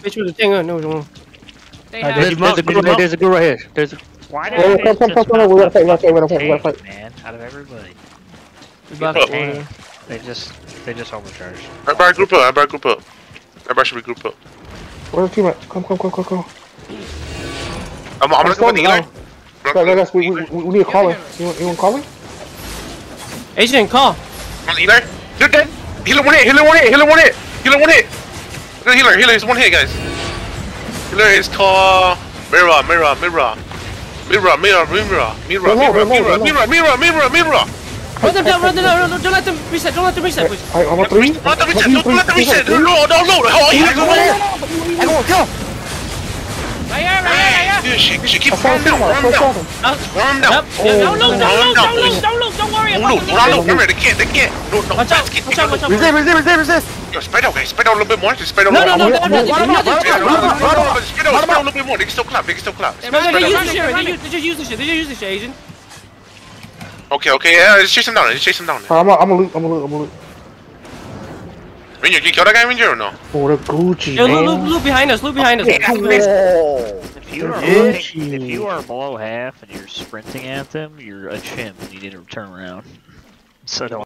Which was the thing? No, no. They uh, there's, there's, a group, there's, there's a group right here. There's. A... Why did oh, come, come, come, come, we're gonna fight, we're gonna fight, we're gonna fight. Man, out of everybody. Tank, oh, they just they just overcharged. a group up. I buy a group up. Everybody should be group up. We're team up. Come, come, come, come, come. I'm, I'm, gonna go with the healer. Guys, we, we, we need a caller. You want, you want calling? Agent, call. On. You're dead. Healer one hit. Healer one hit. Healer one hit. Healer one hit. Look healer. Healer is one hit, guys. Healer is called Mira, Mira, Mira. Mira, Mira, Mira, Mira, Run low, Mira, run low, Mira, run Mira, Mira, Mira, Mira. Run them down, run them down, don't let them reset, don't let them reset, please. I'm on three. Don't let them reset. Don't let them reset. No, no, no, no. Oh, yeah, go ahead. I go kill. Right here, right here, right here. Dude, she, she keep I saw warm him, down, I warm saw down, him. warm down. Yep. Don't look, don't Warm look, down, don't look, please. don't look, don't worry Hold about on, it. hold on, remember, they can't, they can't. No, no, Watch out, fast, get- watch out, watch out. Resist, resist, resist, resist. Yo, spread out, guys, spread out a little bit more, just spread out a No, little no, bit no, more. no, no, no, no, no, Yeah, no, no, no, no, no, no, no, spread out, spread out a little bit more, they can still clap, they can still clap. They're no, no, they running, use they're the shit, running, they use- they just use the shit, they just use the shit, Agent. Okay, okay, yeah, let's chase him down, let's chase him down. Alright, I'm gonna, I'm gonna loot, I'm gonna loot, I'm gonna loot. Ranger, you kill that guy, Ranger, or no? Oh, the Gucci, Yo, look, look, man. look behind us, look behind us. If you are Gucci. if you are below half and you're sprinting at them, you're a chimp and you need to turn around. So don't